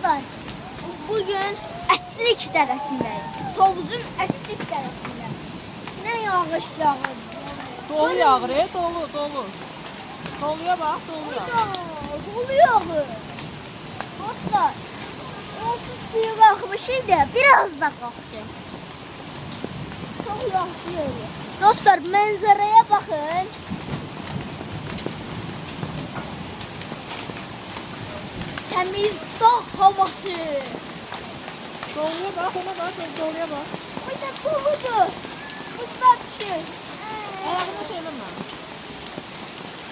Dostlar, bugün Əsrik dərəsindəyik. Tovuzun Əsrik dərəsində. Nə yağış yağır. Dolu yağır, e, dolu, dolu. Doluya bax, dolu yağır. Dolu yağır. Dostlar, olsun suyu qalxmış idi, biraz da qalxdı. Çox yaxşı yağır. Dostlar, mənzərəyə baxın. temiz dağ havası. Doğruya bak, ona bak, doğruya bak. Bu da doludur. Bu da bir şey. Ayağını söyleme.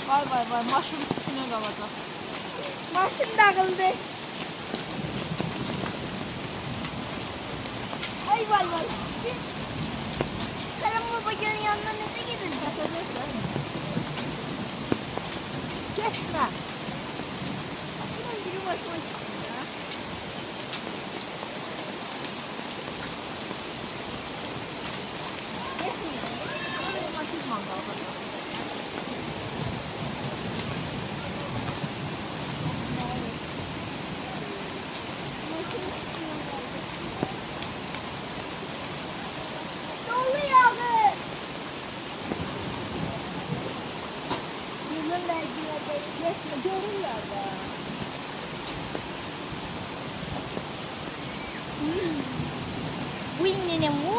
Vay vay vay, maşın üstüne kalacak. Maşın dağıldı. Ay vay vay. Karan baba yanına ne gidin? Kaçacaklar. Resmi g de. y n e n m u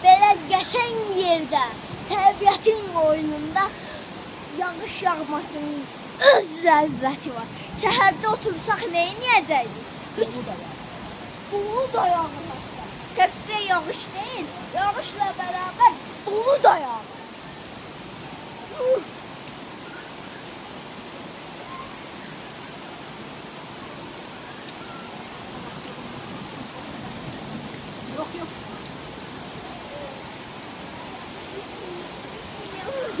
belə qəşən yerdə, təbiətin qoynunda yağış yağmasının öz ləzzəti var. Şəhərdə otursaq neyniyəcəyik? Qulu da yağır. Qulu da yağır. Təkcə yağış deyil, yağışla bərabər qulu da yağır.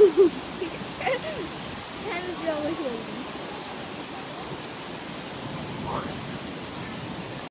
Ten is the only human.